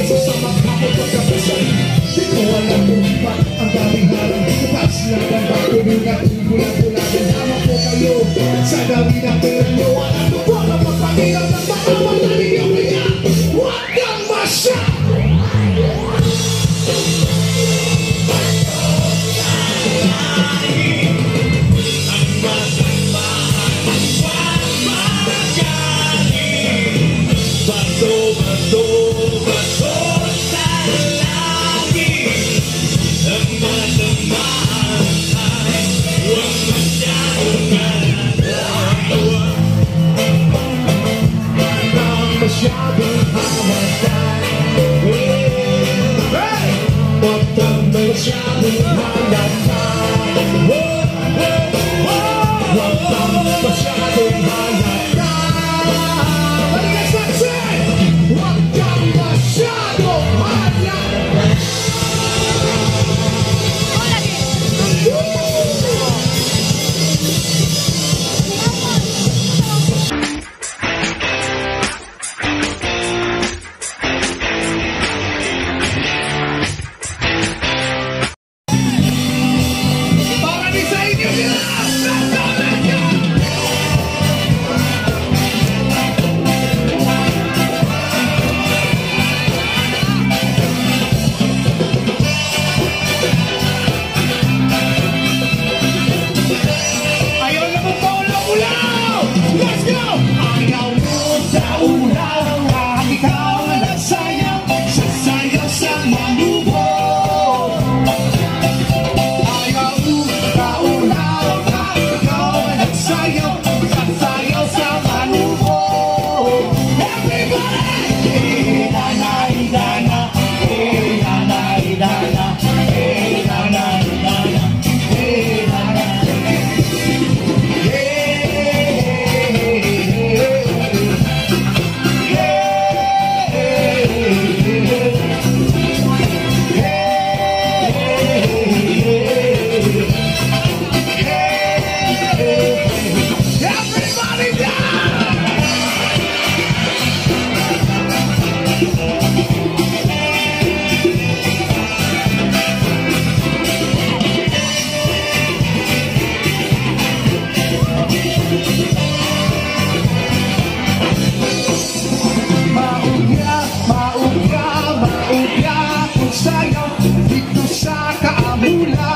Sesama kamu terdapat sendiri Itu anak kehidupan Antari barang Tetap silakan Baku bunga Bulan-bulan Dan nama pokayo Sadari dan terendo Anak kepala Bapak Ida Bapak Amat Dari yang punya Wadah Thank you. shopping. Dito sa kaamulan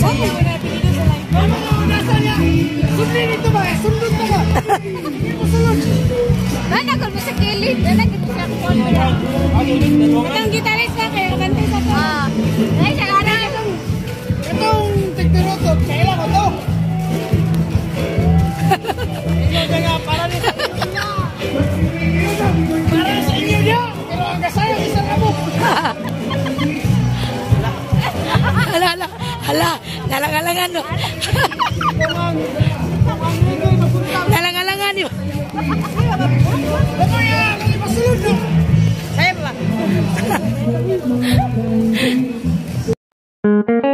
saya. Mana kalau bisa kelin, mana kita bisa kolon. Kita kita lesa nanti satu. Ah, nah, ini sekarang. Kita teknologi, kayak apa tuh? alangan-alangan no. Alang-alangan yun. Saya?